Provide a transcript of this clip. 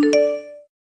you